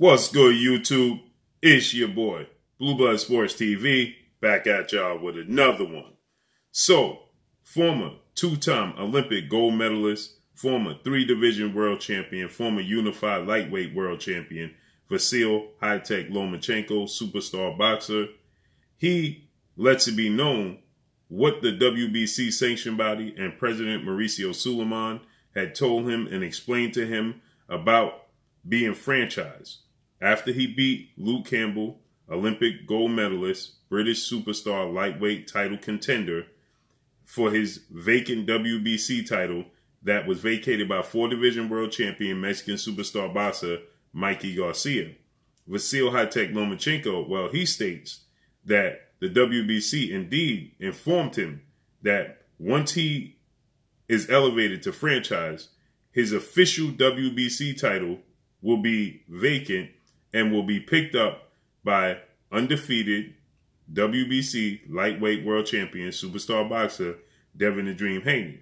What's good, YouTube? It's your boy, Blue Blood Sports TV, back at y'all with another one. So, former two time Olympic gold medalist, former three division world champion, former unified lightweight world champion, Vasyl High-Tech Lomachenko, superstar boxer, he lets it be known what the WBC sanction body and President Mauricio Sulaiman had told him and explained to him about being franchised after he beat Luke Campbell, Olympic gold medalist, British superstar lightweight title contender, for his vacant WBC title that was vacated by four division world champion Mexican superstar boxer Mikey Garcia. Vasyl High-Tech Lomachenko, well, he states that the WBC indeed informed him that once he is elevated to franchise, his official WBC title will be vacant and will be picked up by undefeated WBC lightweight world champion superstar boxer Devin the Dream Haney.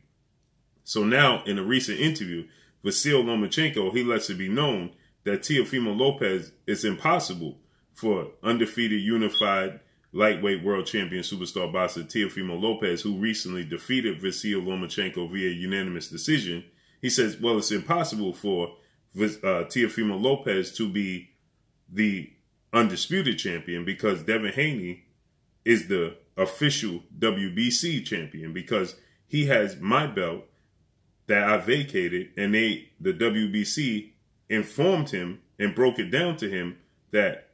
So now, in a recent interview, Vasyl Lomachenko, he lets it be known that Teofimo Lopez is impossible for undefeated unified lightweight world champion superstar boxer Teofimo Lopez, who recently defeated Vasyl Lomachenko via unanimous decision. He says, well, it's impossible for uh, Teofimo Lopez to be the undisputed champion because Devin Haney is the official WBC champion because he has my belt that I vacated and they the WBC informed him and broke it down to him that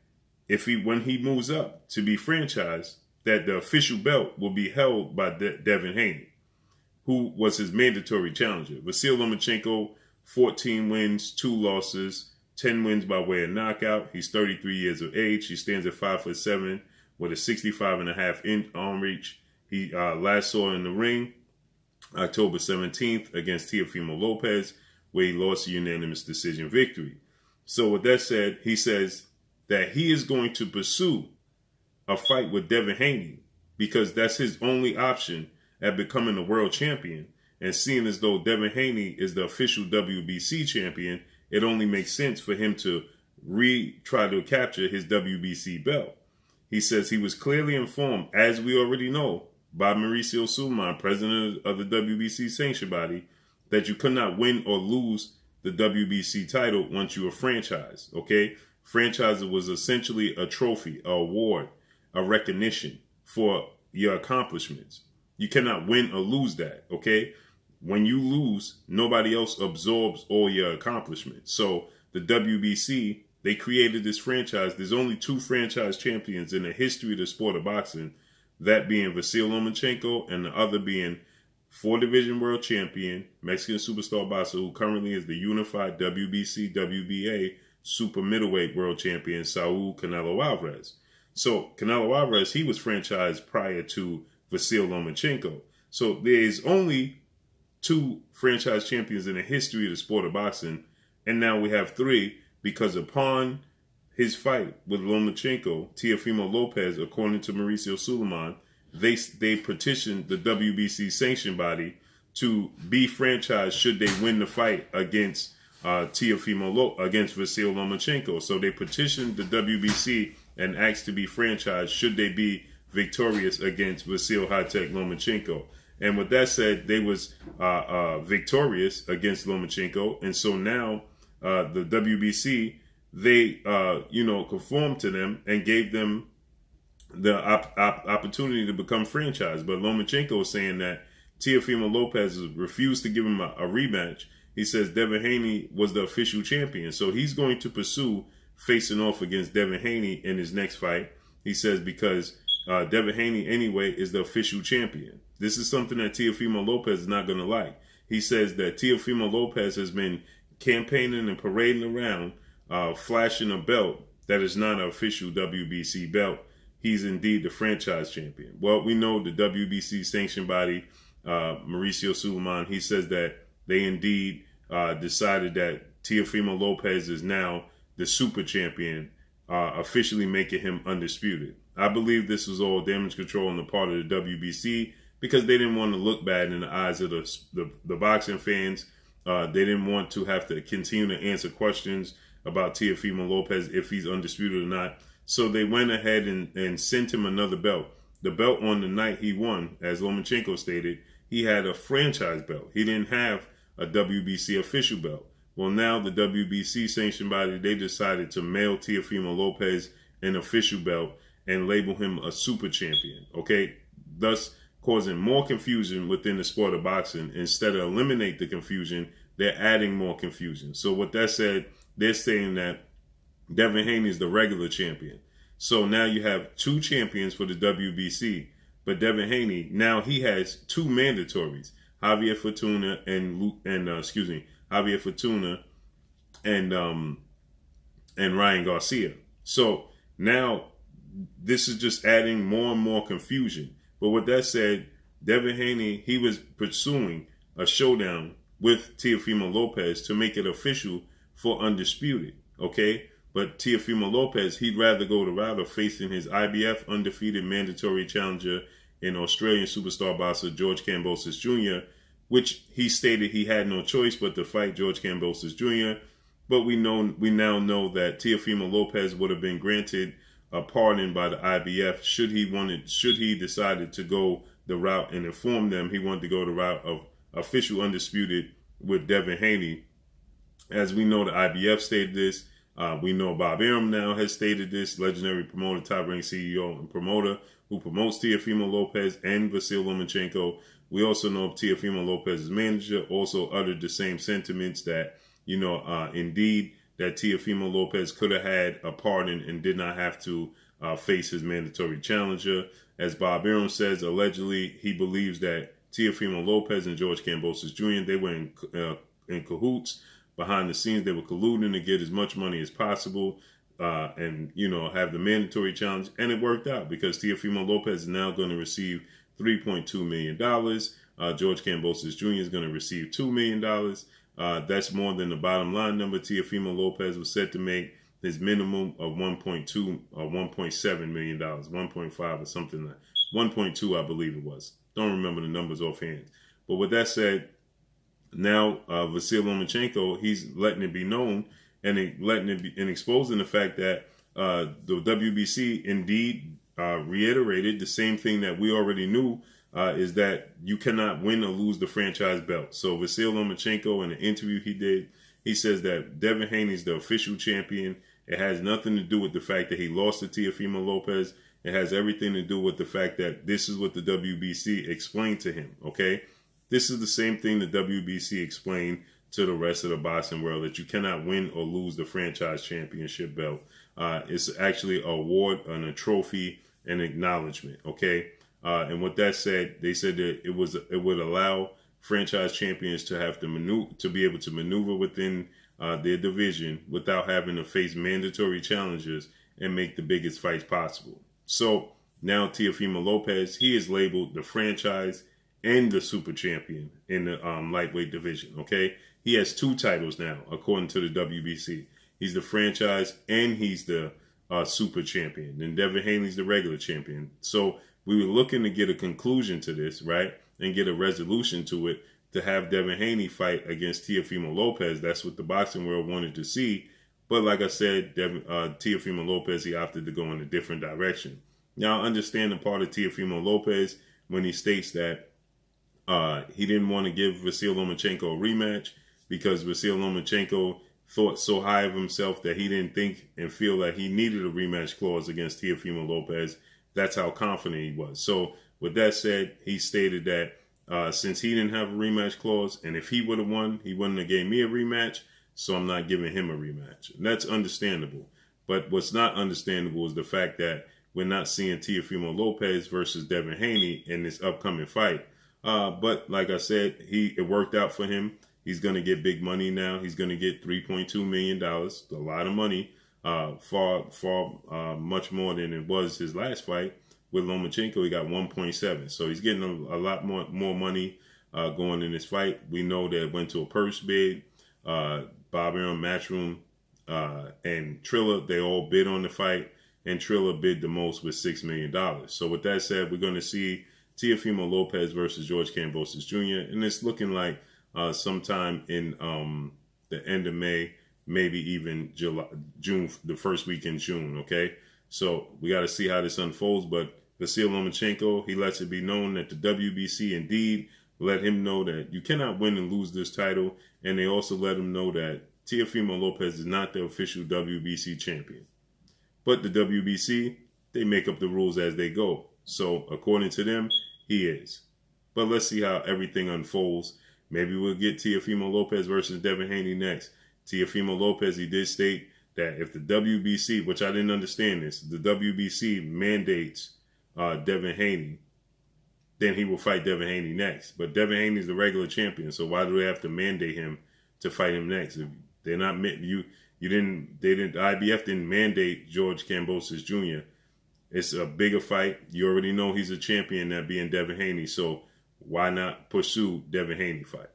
if he when he moves up to be franchised that the official belt will be held by De- Devin Haney who was his mandatory challenger. Vasyl Lomachenko 14 wins, 2 losses, 10 wins by way of knockout. He's 33 years of age. He stands at 5 foot 7 with a 65 and a half inch arm reach. He uh, last saw in the ring October 17th against Teofimo Lopez, where he lost a unanimous decision victory. So with that said, he says that he is going to pursue a fight with Devin Haney because that's his only option at becoming a world champion. And seeing as though Devin Haney is the official WBC champion, it only makes sense for him to re try to capture his WBC belt. He says he was clearly informed, as we already know, by Mauricio Sulaiman, president of the WBC sanction body, that you could not win or lose the WBC title once you were franchised. Okay, franchise was essentially a trophy, a award, a recognition for your accomplishments. You cannot win or lose that. Okay, when you lose, nobody else absorbs all your accomplishments. So the WBC, they created this franchise. There's only two franchise champions in the history of the sport of boxing, that being Vasyl Lomachenko and the other being four division world champion, Mexican superstar boxer who currently is the unified WBC WBA super middleweight world champion, Saul Canelo Alvarez. So Canelo Alvarez, he was franchised prior to Vasyl Lomachenko. So there's only two franchise champions in the history of the sport of boxing, and now we have three because upon his fight with Lomachenko, Teofimo Lopez, according to Mauricio Sulaiman, they they petitioned the WBC sanction body to be franchised should they win the fight against uh, Teofimo Lo- against Vasyl Lomachenko. So they petitioned the WBC and asked to be franchised should they be victorious against Vasyl High-Tech Lomachenko. And with that said, they was uh, uh, victorious against Lomachenko, and so now uh, the WBC they uh, you know conformed to them and gave them the op- op- opportunity to become franchised. But Lomachenko is saying that Teofimo Lopez refused to give him a, a rematch. He says Devin Haney was the official champion, so he's going to pursue facing off against Devin Haney in his next fight. He says because uh, Devin Haney anyway is the official champion. This is something that Teofimo Lopez is not going to like. He says that Teofimo Lopez has been campaigning and parading around, uh, flashing a belt that is not an official WBC belt. He's indeed the franchise champion. Well, we know the WBC sanction body, uh, Mauricio Sulaiman, he says that they indeed uh, decided that Teofimo Lopez is now the super champion, uh, officially making him undisputed. I believe this was all damage control on the part of the WBC because they didn't want to look bad in the eyes of the the, the boxing fans. Uh, they didn't want to have to continue to answer questions about Teofimo Lopez if he's undisputed or not. So they went ahead and, and sent him another belt. The belt on the night he won, as Lomachenko stated, he had a franchise belt. He didn't have a WBC official belt. Well, now the WBC sanctioned body, they decided to mail Teofimo Lopez an official belt and label him a super champion. Okay, thus causing more confusion within the sport of boxing. Instead of eliminate the confusion, they're adding more confusion. So with that said, they're saying that Devin Haney is the regular champion. So now you have two champions for the WBC, but Devin Haney now he has two mandatories: Javier Fortuna and and uh, excuse me, Javier Fortuna and um and Ryan Garcia. So now this is just adding more and more confusion. But with that said, Devin Haney he was pursuing a showdown with Teofimo Lopez to make it official for undisputed. Okay. But Teofimo Lopez, he'd rather go the route facing his IBF undefeated mandatory challenger in Australian superstar boxer George Kambosos Jr., which he stated he had no choice but to fight George Kambosos Jr. But we know we now know that Teofimo Lopez would have been granted a pardon by the IBF should he wanted should he decided to go the route and inform them he wanted to go the route of official undisputed with Devin Haney. As we know, the IBF stated this. Uh, we know Bob Arum now has stated this, legendary promoter, Top Rank CEO and promoter who promotes Teofimo Lopez and Vasyl Lomachenko. We also know Teofimo Lopez's manager also uttered the same sentiments that, you know, uh, indeed, that Teofimo Lopez could have had a pardon and did not have to uh, face his mandatory challenger. As Bob Arum says, allegedly, he believes that Teofimo Lopez and George Kambosos Jr., they were in, uh, in cahoots behind the scenes. They were colluding to get as much money as possible uh, and, you know, have the mandatory challenge. And it worked out because Teofimo Lopez is now going to receive $3.2 million. Uh, George Kambosos Jr. is going to receive $2 million. Uh, that's more than the bottom line number Teofimo Lopez was set to make his minimum of 1.2 or 1.7 million dollars, 1.5 or something like 1.2, I believe it was. Don't remember the numbers offhand. But with that said, now uh, Vasyl Lomachenko, he's letting it be known and letting it be and exposing the fact that uh, the WBC indeed uh, reiterated the same thing that we already knew uh, is that you cannot win or lose the franchise belt. So Vasyl Lomachenko, in the interview he did, he says that Devin Haney is the official champion. It has nothing to do with the fact that he lost to Teofimo Lopez. It has everything to do with the fact that this is what the WBC explained to him. Okay, this is the same thing the WBC explained to the rest of the boxing world that you cannot win or lose the franchise championship belt. Uh, it's actually a award and a trophy and acknowledgement. Okay, uh, and with that said, they said that it was it would allow franchise champions to have to maneuver to be able to maneuver within uh, their division without having to face mandatory challenges and make the biggest fights possible. So now Teofimo Lopez, he is labeled the franchise and the super champion in the um, lightweight division. Okay, he has two titles now, according to the WBC. He's the franchise and he's the uh, super champion. And Devin Haney's the regular champion. So we were looking to get a conclusion to this, right, and get a resolution to it to have Devin Haney fight against Teofimo Lopez. That's what the boxing world wanted to see. But like I said, Devin, uh, Teofimo Lopez, he opted to go in a different direction. Now, I understand the part of Teofimo Lopez when he states that uh, he didn't want to give Vasyl Lomachenko a rematch because Vasyl Lomachenko thought so high of himself that he didn't think and feel that he needed a rematch clause against Teofimo Lopez. That's how confident he was. So, with that said, he stated that uh, since he didn't have a rematch clause, and if he would have won, he wouldn't have gave me a rematch so I'm not giving him a rematch. And that's understandable. But what's not understandable is the fact that we're not seeing Teofimo Lopez versus Devin Haney in this upcoming fight. Uh, but like I said, he it worked out for him. He's going to get big money now. He's going to get $3.2 million, a lot of money, uh, far, far, uh, much more than it was his last fight. With Lomachenko, he got 1.7. So he's getting a, a lot more, more money uh, going in this fight. We know that it went to a purse bid. Uh, Bob Arum, Matchroom, uh, and Triller, they all bid on the fight, and Triller bid the most with $6 million. So with that said, we're going to see Teofimo Lopez versus George Kambosos Jr., and it's looking like uh, sometime in um, the end of May, maybe even July, June, the first week in June. Okay, so we got to see how this unfolds. But Vasyl Lomachenko, he lets it be known that the WBC indeed let him know that you cannot win and lose this title, and they also let him know that Teofimo Lopez is not the official WBC champion. But the WBC, they make up the rules as they go. So according to them, he is. But let's see how everything unfolds. Maybe we'll get Teofimo Lopez versus Devin Haney next. Teofimo Lopez, he did state that if the WBC, which I didn't understand this, the WBC mandates uh, Devin Haney, then he will fight Devin Haney next. But Devin Haney is the regular champion, so why do they have to mandate him to fight him next? If they're not you, you didn't. They didn't. The IBF didn't mandate George Kambosos Jr. It's a bigger fight. You already know he's a champion, that being Devin Haney. So why not pursue Devin Haney fight?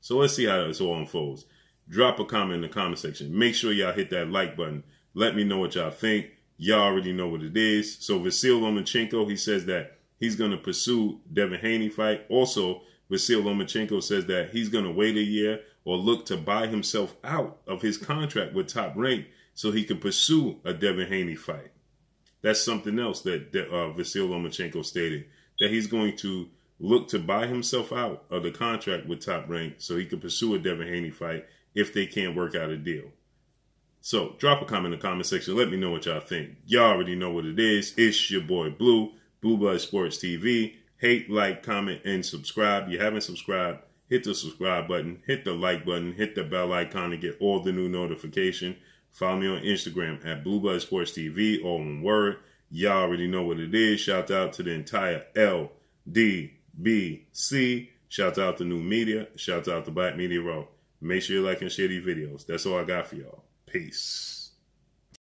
So let's see how this all unfolds. Drop a comment in the comment section. Make sure y'all hit that like button. Let me know what y'all think. Y'all already know what it is. So Vasyl Lomachenko, he says that he's going to pursue Devin Haney fight. Also, Vasyl Lomachenko says that he's going to wait a year or look to buy himself out of his contract with Top Rank so he can pursue a Devin Haney fight. That's something else that, uh, Vasyl Lomachenko stated that he's going to look to buy himself out of the contract with Top Rank so he can pursue a Devin Haney fight if they can't work out a deal. So drop a comment in the comment section. Let me know what y'all think. Y'all already know what it is. It's your boy Blue, Blue Blood Sports TV. Hate, like, comment, and subscribe. You haven't subscribed, hit the subscribe button, hit the like button, hit the bell icon to get all the new notification. Follow me on Instagram at Blue Blood Sports TV, all one word. Y'all already know what it is. Shout out to the entire LDBC. Shout out to New Media. Shout out to Black Media Row. Make sure you like and share these videos. That's all I got for y'all. Peace.